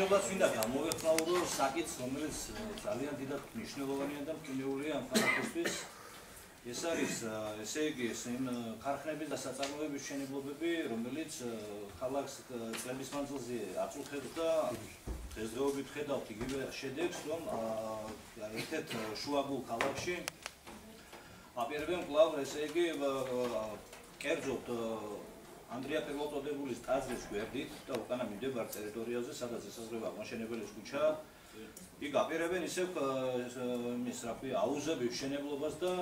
მშვიდობას მინდა გამოვეხმაურო საკითხს, რომელიც ძალიან დიდად მნიშვნელოვანია და მკვლეულია ამ ქალაქისთვის. ეს არის ესე იგი ეს იმ ქარხნების და საწარმოების მშენებლობები, რომელიც ქალაქს წლების მანძილზე აწუხებდა დღესდღეობით ხედავთ იგივე შედეგს, რომ ერთ-ერთ შუაგულ ქალაქში აპირებენ კლავ ესე იგი კერძოდ ანდრია პირველწოდებულის ტაძრის გვერდით და უკანა მიმდებარ ტერიტორიაზე, სადაც ესაზღვრება მოშენებელის ქუჩა, იქ აპირებენ ისევ მის რა ქვია აუზების შენებლობას და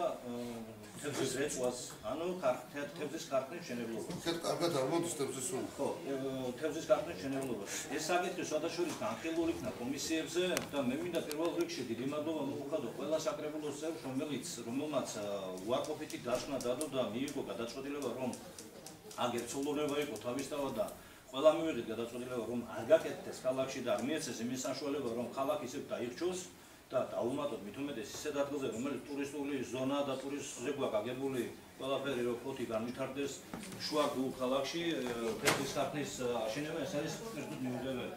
თევზის რეწვას, ანუ თევზის ქარხნის შენებლობას. ხეთ კარგად არ მოდის თევზის სულ. ხო, თევზის ქარხნის შენებლობას. ეს საკითხი სხვადასხვა განხილული იქნა კომისიებზე და მე მინდა პირველ რიგში დიდი მადლობა მოუხადო ყველა საკრებულოს წევრს, რომელიც რომელმაც უარყოფითი დაშნა დადო და მიიღო გადაწყვეტილება, რომ აგერ ცოლურება იყო თავისთავად და ყველა მივიღეთ გადაწყვეტილება რომ არ გაკეთდეს ქალაქში და არ მიეცეს იმის საშუალება რომ ქალაქი ისე დაიხჩოს და დაუმატოთ მით უმეტეს ისეთ ადგილზე რომელიც ტურისტული ზონა და ტურისტზე გვაქვს აგებული ყველაფერი რომ ფოთი განვითარდეს შუა გულ ქალაქში ფეთის საფნის აშენება ეს არის ერთად მიუღებელი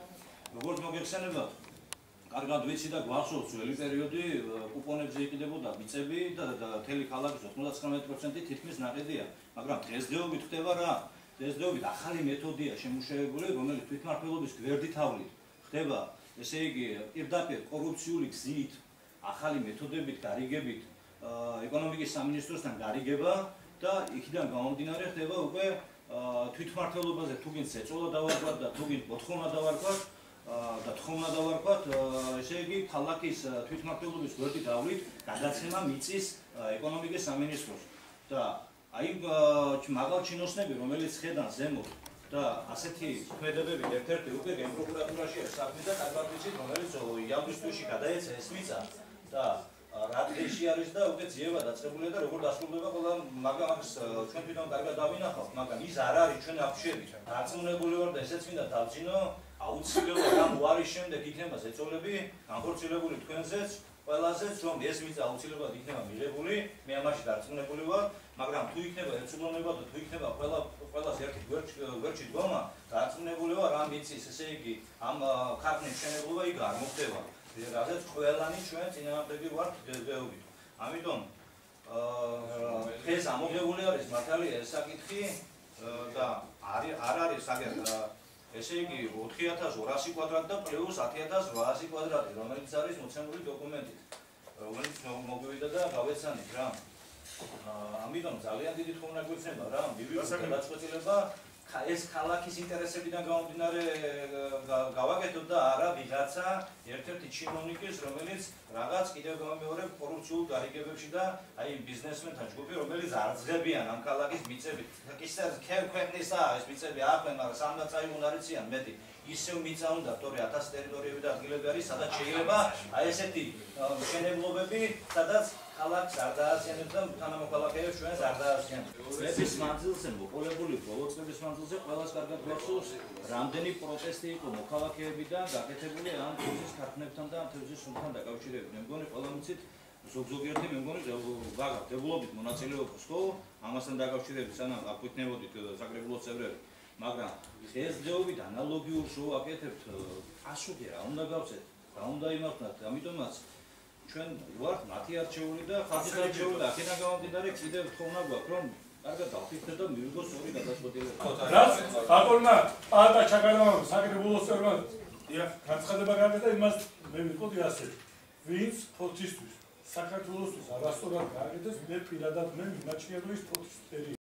როგორც მოგეხსენება კარგად ვიცი და გვახსოვს ძველი პერიოდი კუპონებზე იყიდებოდა მიწები და თელი ქალაქის 99% თითქმის ნაყედია მაგრამ დღესდღეობით ხდება რა? დღესდღეობით ახალი მეთოდია შემუშავებული, რომელიც თვითმართველობის გვერდით ავლით ხდება, ესე იგი, პირდაპირ კორუფციული გზით, ახალი მეთოდებით გარიგებით ეკონომიკის სამინისტროსთან გარიგება და იქიდან გამომდინარე ხდება უკვე თვითმართველობაზე თუგინს ეწოლა დავარქვათ და თუგინს მოთხოვნა დავარქვათ და თხოვნა დავარქვათ, ესე იგი, ქალაქის თვითმართველობის გვერდით ავლით გადაცემა მიწის ეკონომიკის სამინისტროს. და აი მაგალ ჩინოსნები რომელიც ხედან ზემოთ და ასეთი ქმედებები ერთ-ერთი უკვე გენპროკურატურაში არის საქმე და კარგად ვიცით რომელიც იავნისთვიში გადაეცა ეს მიწა. და რადიში არის და უკვე ძიება დაწყებულია და როგორ დასრულდება ყველა მაგას ჩვენ თვითონ კარგად დავინახავთ მაგრამ ის არ არის ჩვენ აფშები დაწუნებული ვარ და ესეც მინდა დავძინო აუცილებლად ამ უარის შემდეგ იქნება ზეწოლები განხორციელებული თქვენზეც ყველაზეც რომ ეს მიწა აუცილებლად იქნება მიღებული მე ამაში დარწმუნებული ვარ მაგრამ თუ იქნება ეცნობება და თუ იქნება ყველა ყველას ერთი გვერდში დგომა, დაწუნებული ვარ ამ მიწის, ესე იგი, ამ ქარხნის შენებლობა იქ არ მოხდება. რადგან ყველანი ჩვენ წინააღმდეგი ვართ დეობით. ამიტომ ეს ამოგებული არის მართალია ეს საკითხი და არის არ არის აგერ ესე იგი 4200 კვადრატი და პლუს 10800 კვადრატი, რომელიც არის მოცემული დოკუმენტით. რომელიც მოგვივიდა და გავეცანით რა. ამიტომ ძალიან დიდი თხოვნა გვეცემა რა მივიღოთ გადაწყვეტილება ეს ქალაქის ინტერესებიდან გამომდინარე გავაკეთოთ და არა ვიღაცა ერთ-ერთი ჩინოვნიკის რომელიც რაღაც კიდევ გამეორე კორუფციულ გარიგებებში და აი ბიზნესმენთა ჯგუფი რომელიც არძღებიან ამ ქალაქის მიწებით ისე ქვეყნისა ეს მიწები აყვენ მაგრამ სამდაც აი უნარიციან მეტი ისევ მიწა უნდა თორე 1000 ტერიტორიები და ადგილები არის სადაც შეიძლება აი ესეთი მშენებლობები სადაც ქალაქს არ დაასიანებს და თანამოქალაქეებს ჩვენს არ დაასიანებს. წლების მანძილზე მოყოლებული ბოლო წლების მანძილზე ყველას კარგად გვახსოვს, რამდენი პროტესტი იყო მოქალაქეებიდან გაკეთებული ამ თევზის ქარხნებთან და თევზის სულთან დაკავშირებით. მე მგონი ყველა მიცით ზოგ-ზოგიერთი მე მგონი ვაგა დებულობით მონაწილეობას ხო ამასთან დაკავშირებით სანამ აკუთვნებოდით საკრებულოს წევრები. მაგრამ დღესდღეობით ანალოგიურ შოუ აკეთებთ პასუხი რა უნდა გავცეთ? რა უნდა იმართოთ? ამიტომაც ჩვენ ვართ მათი არჩეული და ხალხის არჩეული და აქედან გამომდინარე კიდევ თხოვნა გვაქვს რომ კარგად დავფიქრდეთ და მივიღოს ორი გადაწყვეტილება. რაც ბატონმა პატა ჩაგანავა საკრებულოს წევრმა დიახ განცხადება გააკეთა იმას მე ვიყოდი ასე. ვინც ფოთისთვის საქართველოსთვის არასწორად გააკეთეს მე პირადად მე მიმაჩნია რომ ის ფოთის